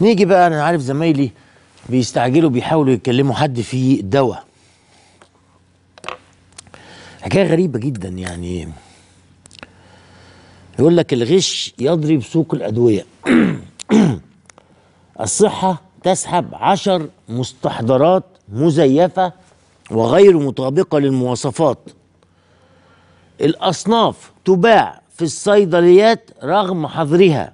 نيجي بقى أنا عارف زمايلي بيستعجلوا بيحاولوا يتكلموا حد في الدواء حكاية غريبة جدا يعني. يقول لك الغش يضرب سوق الأدوية. الصحة تسحب عشر مستحضرات مزيفة وغير مطابقة للمواصفات. الأصناف تباع في الصيدليات رغم حظرها.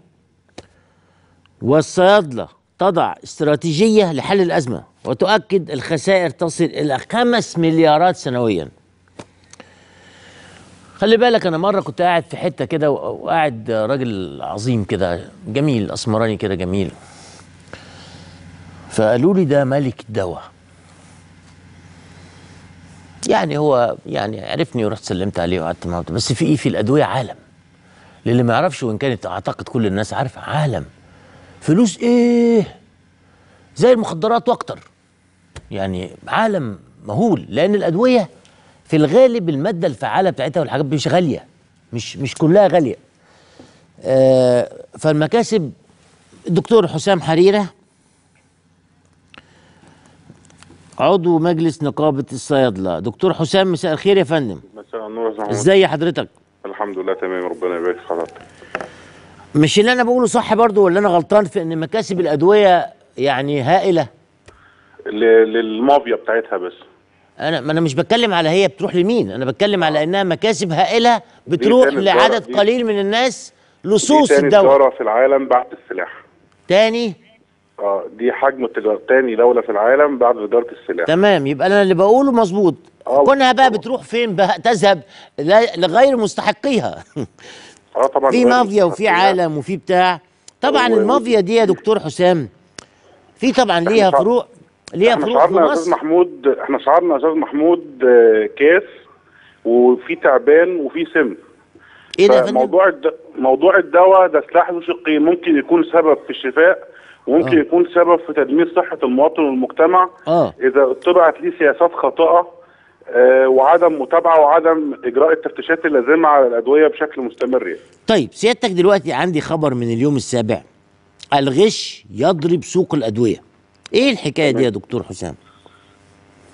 والصيادلة تضع استراتيجية لحل الأزمة وتؤكد الخسائر تصل إلى خمس مليارات سنويا. خلي بالك أنا مرة كنت قاعد في حتة كده وقاعد راجل عظيم كده جميل أسمراني كده جميل. فقالوا لي ده ملك الدواء يعني هو يعني عرفني ورحت سلمت عليه وقعدت معاه بس في إيه؟ في الأدوية عالم. للي ما يعرفش وإن كانت أعتقد كل الناس عارفة عالم. فلوس إيه؟ زي المخدرات وأكتر. يعني عالم مهول لأن الأدوية في الغالب المادة الفعالة بتاعتها والحاجات مش غالية مش مش كلها غالية. آه فالمكاسب الدكتور حسام حريرة عضو مجلس نقابة الصيادلة. دكتور حسام مساء الخير يا فندم. مساء النور إزاي حضرتك؟ الحمد لله تمام ربنا يبارك في حضرتك. مش اللي أنا بقوله صح برضو ولا أنا غلطان في إن مكاسب الأدوية يعني هائلة؟ للمافيا بتاعتها بس. أنا ما أنا مش بتكلم على هي بتروح لمين أنا بتكلم على إنها مكاسب هائلة بتروح تاني لعدد قليل من الناس لصوص تاني الدواء تجارة في العالم بعد السلاح. تاني؟ آه دي حجم التجارة تاني دولة في العالم بعد تجارة السلاح. تمام يبقى أنا اللي بقوله مظبوط. آه، كونها بقى. بتروح فين بقى؟ تذهب لغير مستحقيها. آه طبعا في مافيا وفي. عالم وفي بتاع. طبعا المافيا دي يا دكتور حسام في طبعا ليها فروع ليها إحنا فروع في شعرنا يا أستاذ محمود إحنا شعرنا يا أستاذ محمود آه، كاس وفي تعبان وفي سم. إيه ده موضوع الد... موضوع الدواء ده سلاح ذو شقين ممكن يكون سبب في الشفاء وممكن آه. يكون سبب في تدمير صحة المواطن والمجتمع. آه. إذا اتبعت ليه سياسات خاطئة آه، وعدم متابعة وعدم إجراء التفتيشات اللازمة على الأدوية بشكل مستمر يعني. طيب سيادتك دلوقتي عندي خبر من اليوم السابع. الغش يضرب سوق الأدوية. إيه الحكاية دي يا دكتور حسام؟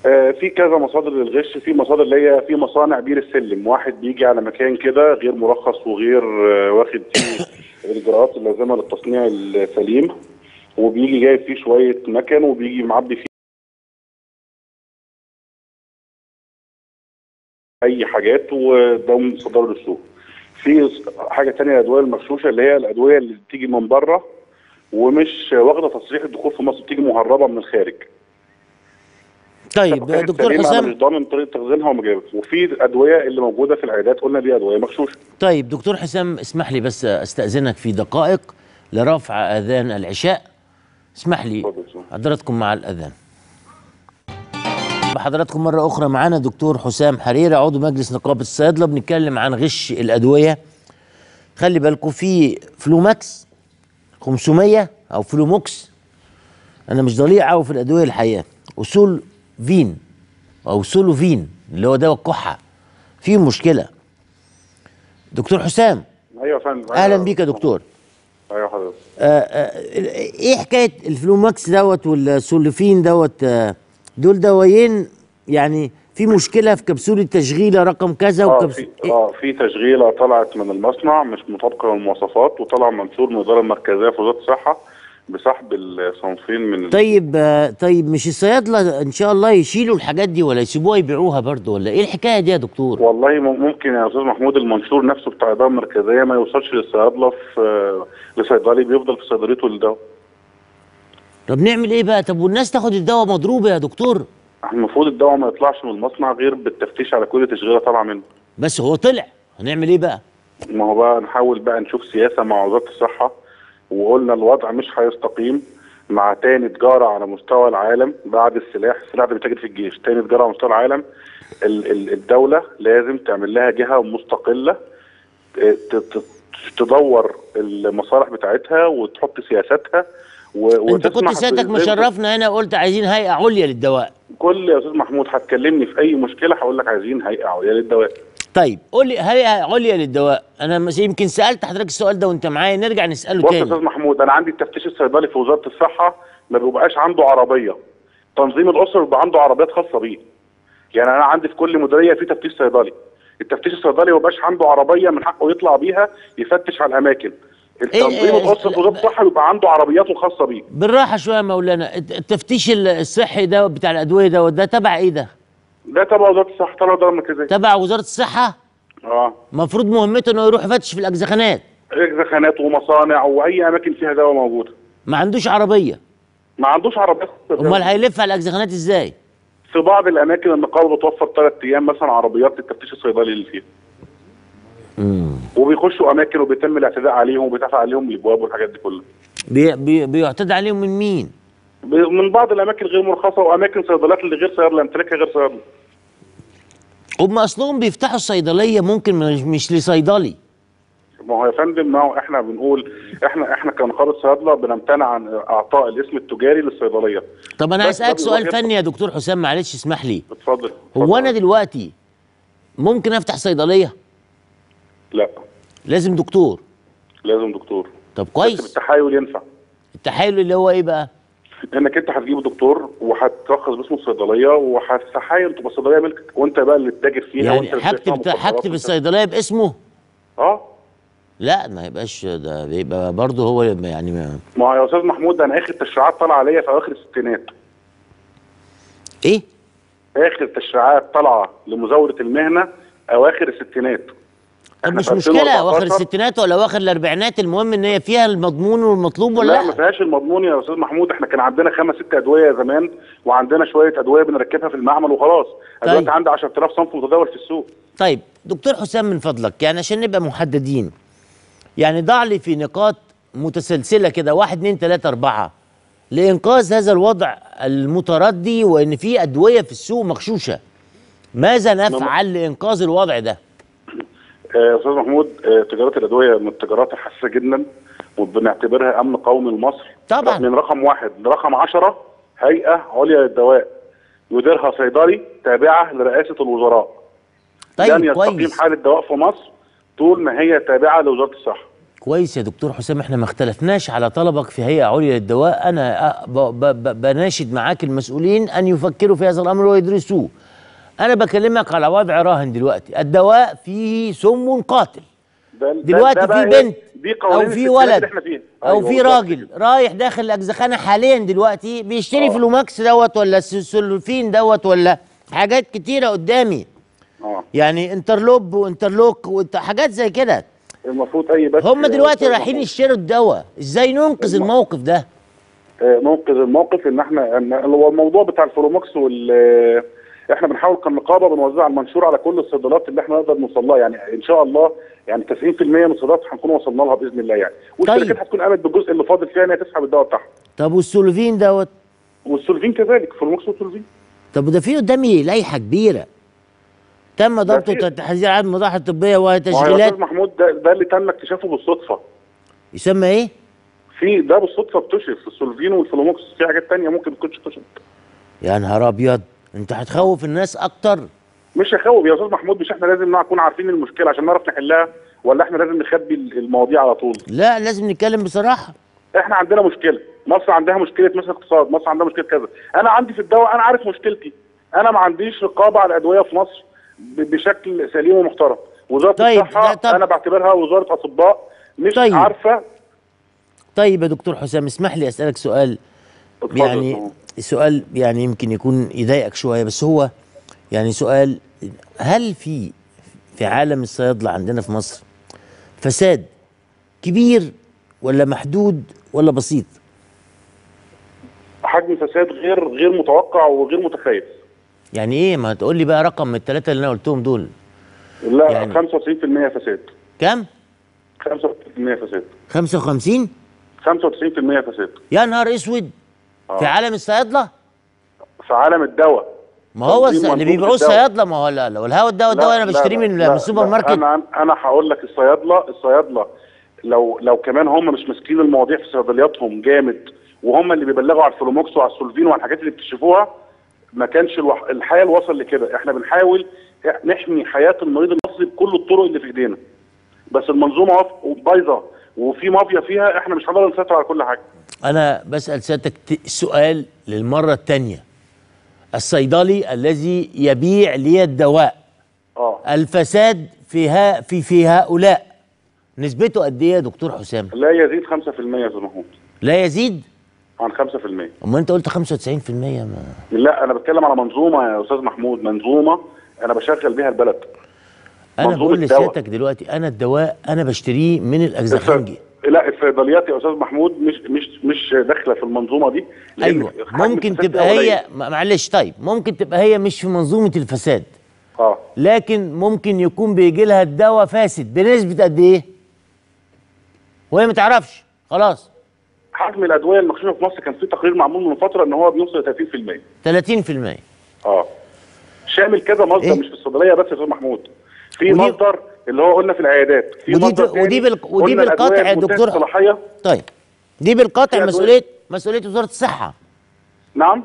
آه، في كذا مصادر للغش. في مصادر اللي هي في مصانع بير السلم. واحد بيجي على مكان كده غير مرخص وغير آه، واخد فيه الإجراءات اللازمة للتصنيع السليم وبيجي جايب فيه شوية مكن وبيجي معبي فيه حاجات وده مصدر للسوق. في حاجة تانية الأدوية المغشوشة اللي هي الأدوية اللي بتيجي من بره ومش واخدة تصريح الدخول في مصر بتيجي مهربة من الخارج. طيب دكتور السليم أنا مش حسام ضامن طريقة تخزينها ومجابس وفي الأدوية اللي موجودة في العيادات قلنا دي أدوية مغشوشة. طيب دكتور حسام اسمح لي بس أستأذنك في دقائق لرفع أذان العشاء. اسمح لي. حضراتكم مع الأذان. بحضراتكم مرة أخرى معانا دكتور حسام حريرة عضو مجلس نقابة الصيادلة بنتكلم عن غش الأدوية. خلي بالكم في فلوماكس 500 أو فلوموكس. أنا مش ضليع أوي في الأدوية الحقيقة. أو سولفين؟ أو سولوفين اللي هو دواء الكحة فيه مشكلة. دكتور حسام. يا فندم أهلا أيوة. بيك يا دكتور. أيوه حضرتك. آه، آه، إيه حكاية الفلوماكس دوت والسولفين دوت؟ آه، دول دوايين يعني في مشكلة في كبسوله تشغيله رقم كذا آه وكبس... في آه في تشغيلة طلعت من المصنع مش مطابقة للمواصفات وطلع منشور من الاداره المركزية في وزارة الصحة بسحب الصنفين من طيب آه، طيب مش الصيادلة إن شاء الله يشيلوا الحاجات دي ولا يسيبوها يبيعوها برضه ولا إيه الحكاية دي يا دكتور؟ والله ممكن يا أستاذ محمود المنشور نفسه بتاع الاداره المركزيه ما يوصلش للصيادلة في آه، لصيدلي بيفضل في صيدليته للدواء طب نعمل إيه بقى؟ طب والناس تاخد الدواء مضروبة يا دكتور؟ المفروض الدواء ما يطلعش من المصنع غير بالتفتيش على كل تشغيلة طالعة منه. بس هو طلع. هنعمل إيه بقى؟ ما هو بقى نحاول بقى نشوف سياسة مع وزارة الصحة وقلنا الوضع مش هيستقيم مع تاني تجارة على مستوى العالم بعد السلاح. السلاح ده بيتاجر في الجيش. تاني تجارة على مستوى العالم ال- ال- الدولة لازم تعمل لها جهة مستقلة ت- ت- تدور المصالح بتاعتها وتحط سياساتها و- أنت كنت سيادتك مشرفنا هنا قلت عايزين هيئة عليا للدواء. كل يا أستاذ محمود هتكلمني في أي مشكلة هقول لك عايزين هيئة عليا للدواء. طيب قول لي هل عليا للدواء. أنا يمكن سألت حضرتك السؤال ده وأنت معايا نرجع نسأله بص يا تاني. أستاذ محمود أنا عندي التفتيش الصيدلي في وزارة الصحة ما بيبقاش عنده عربية. تنظيم الاسره بيبقى عنده عربيات خاصة بيه. يعني أنا عندي في كل مديرية في تفتيش صيدلي. التفتيش الصيدلي ما بيبقاش عنده عربية من حقه يطلع بيها يفتش على الأماكن. التنظيم إيه، الاسره في وزاره لا، الصحه بيبقى عنده عربياته الخاصة بيه بالراحة شوية يا مولانا. الت- التفتيش ال- الصحي ده بتاع الأدوية ده ده تبع إيه ده؟ ده تبع وزارة الصحة تبع الاداره المركزية. تبع وزارة الصحة؟ آه. المفروض مهمته إنه يروح يفتش في الاجزخانات زخانات ومصانع وأي أماكن فيها دواء موجوده ما عندوش عربية. ما عندوش عربيات خاصة بيه. أمال هيلف على الاجزخانات إزاي؟ في بعض الأماكن النقابة بتوفر ثلاث أيام مثلا عربيات للتفتيش الصيدلي اللي فيها. وبيخشوا أماكن وبيتم الاعتداء عليهم وبيتقفل عليهم الابواب والحاجات دي كلها. بي بي بيعتدى عليهم من مين؟ من بعض الأماكن غير مرخصة وأماكن صيدليات اللي غير صيدله امتلاكها غير صيدله هم أصلهم بيفتحوا الصيدلية ممكن مش, لصيدلي. ما هو يا فندم ما هو إحنا بنقول إحنا إحنا كنقابة صيادلة بنمتنع عن إعطاء الاسم التجاري للصيدلية. طب أنا هسألك سؤال فني يا دكتور حسام معلش اسمح لي. اتفضل. هو. أنا دلوقتي ممكن أفتح صيدلية؟ لا. لازم دكتور. لازم دكتور. طب بس كويس بالتحايل ينفع. التحايل اللي هو إيه بقى؟ انك انت هتجيب دكتور وهترخص باسم الصيدلية وهتتحايل تبقى الصيدليه ملكك وانت بقى اللي تتاجر فيها يعني هكتب هكتب الصيدليه باسمه؟ آه. لا ما يبقاش ده بيبقى برضه هو يعني ما ما هو يا أستاذ محمود أنا آخر تشريعات طالعة عليا في أواخر الستينات. إيه؟ آخر تشريعات طالعة لمزاولة المهنة أواخر الستينات. مش مشكلة اواخر 2014 الستينات ولا اواخر الأربعينات المهم إن هي فيها المضمون والمطلوب ولا لا ما فيهاش المضمون يا أستاذ محمود. إحنا كان عندنا خمس ست أدوية زمان وعندنا شوية أدوية بنركبها في المعمل وخلاص. طيب. دلوقتي عندي 10000 صنف متداول في السوق. طيب دكتور حسام من فضلك يعني عشان نبقى محددين يعني ضع لي في نقاط متسلسلة كده واحد اتنين تلاتة أربعة. لإنقاذ هذا الوضع المتردي وإن في أدوية في السوق مغشوشة. ماذا نفعل لإنقاذ الوضع ده؟ آه، أستاذ محمود آه، تجارة الأدوية من التجارات الحساسة جدا وبنعتبرها أمن قومي لمصر. طبعاً. من رقم واحد. لرقم 10 هيئة عليا للدواء. يديرها صيدلي تابعة لرئاسة الوزراء. لن طيب يستقيم كويس. حال الدواء في مصر طول ما هي تابعة لوزارة الصحة. كويس يا دكتور حسام إحنا ما اختلفناش على طلبك في هيئة عليا للدواء. أنا ب- بناشد معاك المسؤولين أن يفكروا في هذا الأمر ويدرسوه. أنا بكلمك على وضع راهن دلوقتي. الدواء فيه سم قاتل. دلوقتي في؟ بنت أو في ولد. أو أيوة في راجل رايح داخل الاجزخانه حاليا دلوقتي بيشتري آه. فلوماكس دوت ولا السلفين دوت ولا حاجات كتيرة قدامي. آه. يعني انترلوب وانترلوك وانت حاجات زي كده. المفروض أي بس هم دلوقتي رايحين يشتروا الدواء. إزاي ننقذ الم- الموقف ده؟ آه، ننقذ الموقف إن إحنا هو الموضوع بتاع الفلوموكس وال إحنا بنحاول كنقابه بنوزع المنشور على كل الصيدلات اللي إحنا نقدر نوصل لها. يعني إن شاء الله يعني 90% من الصيدلات هنكون وصلنا لها بإذن الله يعني. والشركات طيب. هتكون قامت بالجزء اللي فاضل فيها إن هي تسحب الدواء بتاعها. طب والسولفين دوت؟ والسولفين كذلك فلوموكس والسولفين. طب ده في قدامي لائحة كبيرة. تم ضبط تحذير عدم الصلاحية الطبية وتشغيلات. محمود ده, ده اللي تم اكتشافه بالصدفة. يسمى إيه؟ في ده بالصدفة اكتشف السولفين والفلوموكس في حاجات تانية ممكن ما تكونش اكتشفت يا نهار أبيض. انت هتخوف الناس أكتر. مش هخوف يا أستاذ محمود مش إحنا لازم نكون عارفين المشكلة عشان نعرف نحلها ولا إحنا لازم نخبي المواضيع على طول؟ لا لازم نتكلم بصراحة. إحنا عندنا مشكلة. مصر عندها مشكلة مثلا اقتصاد مصر عندها مشكلة كذا. أنا عندي في الدواء أنا عارف مشكلتي. أنا ما عنديش رقابة على الأدوية في مصر بشكل سليم ومحترم. وزارة طيب، الصحة طب- أنا بعتبرها وزارة أطباء مش طيب. عارفة. طيب يا دكتور حسام اسمح لي أسألك سؤال. يعني. سؤال يعني يمكن يكون يضايقك شوية بس هو يعني سؤال هل في في عالم الصيادله عندنا في مصر فساد كبير ولا محدود ولا بسيط؟ حجم فساد غير غير متوقع وغير متخيل. يعني إيه؟ ما تقول لي بقى رقم من الثلاثه اللي أنا قلتهم دول. لا يعني- 95% فساد. كم؟ 95% فساد. 55 95% فساد. يا نهار أسود! آه. في عالم الصيادلة؟ في عالم الدواء. ما هو الس- اللي بيبيعوه. الصيادله ما هو لا لو الهوا الدواء الدواء أنا بشتريه من لا، السوبر لا، ماركت. أنا أنا هقول لك الصيادلة الصيادلة لو لو كمان هم مش ماسكين المواضيع في صيدلياتهم جامد وهم اللي بيبلغوا على الفلوموكس وعلى السولفين وعلى الحاجات اللي بيكتشفوها ما كانش الوح... الحال وصل لكده. إحنا بنحاول نحمي حياة المريض المصري بكل الطرق اللي في إيدينا. بس المنظومة بايظه وفي مافيا فيها إحنا مش هنقدر نسيطر على كل حاجة. أنا بسأل سيادتك سؤال للمرة الثانية الصيدلي الذي يبيع لي الدواء آه. الفساد في ها في في هؤلاء نسبته قد إيه يا دكتور حسام؟ لا يزيد 5% يا أستاذ محمود. لا يزيد؟ عن 5% أمال أنت قلت 95% ما لا أنا بتكلم على منظومة يا أستاذ محمود منظومة أنا بشغل بيها البلد. أنا بقول. لسيادتك دلوقتي أنا الدواء أنا بشتريه من الاجزخنجي لا الصيدليات يا أستاذ محمود مش مش مش داخلة في المنظومة دي أيوه. ممكن تبقى هي معلش طيب. ممكن تبقى هي مش في منظومة الفساد. آه. لكن ممكن يكون بيجي لها الدواء فاسد. بنسبة قد إيه؟ وهي ما تعرفش. خلاص. حجم الأدوية المكشوفه في مصر كان في تقرير معمول من فترة إن هو بيوصل ل 30% 30% آه. شامل كذا مصدر إيه؟ مش في الصيدلية بس يا أستاذ محمود. في مصدر اللي هو قلنا في العيادات. في ودي- ودي بال- ودي بالقطع يا دكتور. الصلاحية. طيب. دي بالقطع مسؤوليه مسؤولية وزارة الصحة. نعم.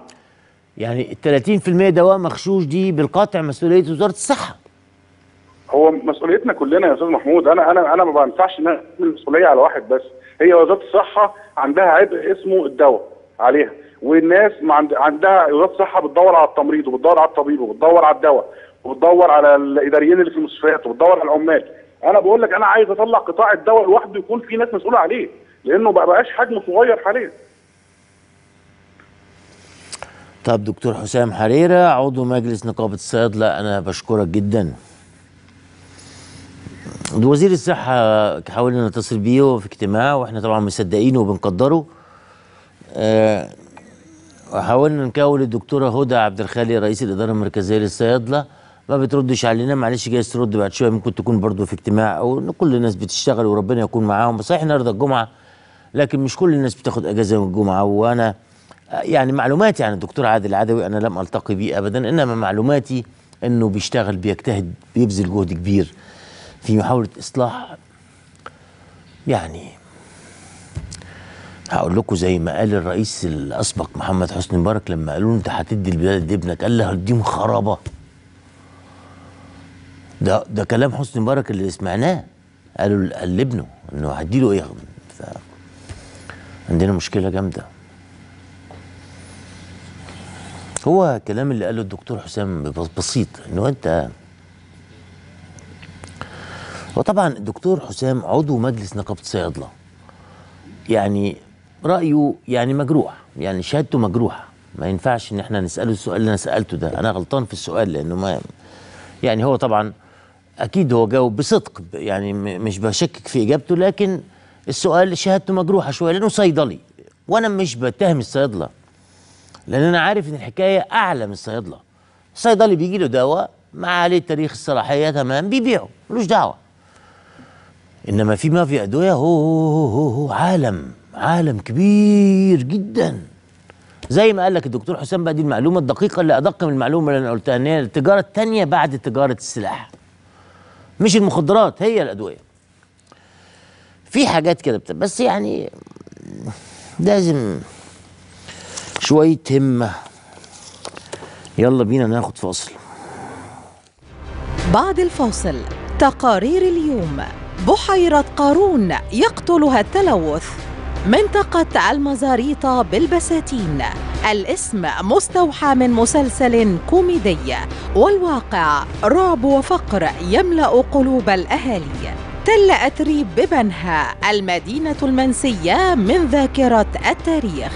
يعني ال 30% دواء مغشوش دي بالقطع مسؤولية وزارة الصحة. هو مسؤوليتنا كلنا يا أستاذ محمود. أنا أنا أنا ما بنفعش إن المسؤوليه على واحد بس. هي وزارة الصحة عندها عبء اسمه الدواء عليها. والناس ما عند عندها وزارة الصحة بتدور على التمريض وبتدور على الطبيب وبتدور على الدواء. وبتدور على الإداريين اللي في المستشفيات وبتدور على العمال. أنا بقول لك أنا عايز أطلع قطاع الدواء لوحده يكون في ناس مسؤولة عليه لأنه بقى بقاش حجمه صغير حاليا. طب دكتور حسام حريرة عضو مجلس نقابة الصيادلة أنا بشكرك جدا. وزير الصحة حاولنا نتصل بيه في اجتماع وإحنا طبعا مصدقينه وبنقدره. آه، وحاولنا نكون الدكتورة هدى عبد الخالي رئيس الإدارة المركزية للصيادلة. ما بتردش علينا معلش جايز ترد بعد شوية ممكن تكون برضو في اجتماع إن كل الناس بتشتغل وربنا يكون معاهم إحنا النهارده الجمعة لكن مش كل الناس بتاخد أجازة يوم الجمعة وأنا يعني معلوماتي عن الدكتور عادل العدوي أنا لم ألتقي بيه ابدا إنما معلوماتي إنه بيشتغل بيجتهد بيبذل جهد كبير في محاولة إصلاح. يعني هقول لكم زي ما قال الرئيس الأسبق محمد حسني مبارك لما قالوا له أنت هتدي البلاد لابنك قال له هديهم خرابه ده ده كلام حسني مبارك اللي سمعناه. قالوا قال لابنه إنه هديله إيه؟ ف عندنا مشكلة جامدة. هو الكلام اللي قاله الدكتور حسام بس- بسيط إنه أنت وطبعا الدكتور حسام عضو مجلس نقابة الصيادلة. يعني رأيه يعني مجروح يعني شهادته مجروحة. ما ينفعش إن إحنا نسأله السؤال اللي أنا سألته ده. أنا غلطان في السؤال لأنه ما يعني هو طبعا أكيد هو جاوب بصدق يعني مش بشكك في إجابته لكن السؤال شهادته مجروحة شوية لأنه صيدلي وأنا مش بتهم الصيادله لأن أنا عارف إن الحكاية أعلى من الصيادله الصيدلي بيجي له دواء مع عليه تاريخ الصلاحية تمام بيبيعه ملوش دعوة. إنما في ما في أدوية هو هو هو, هو عالم عالم كبير جدا. زي ما قال لك الدكتور حسام بقى دي المعلومة الدقيقة اللي أدق من المعلومة اللي أنا قلتها إن هي التجارة الثانية بعد تجارة السلاح. مش المخدرات هي الأدوية. في حاجات كده بس يعني لازم شوية همة. يلا بينا ناخد فاصل. بعد الفاصل تقارير اليوم. بحيرة قارون يقتلها التلوث. منطقة المزاريطة بالبساتين. الاسم مستوحى من مسلسل كوميدي. والواقع رعب وفقر يملأ قلوب الأهالي. تل أتريب ببنها المدينة المنسية من ذاكرة التاريخ.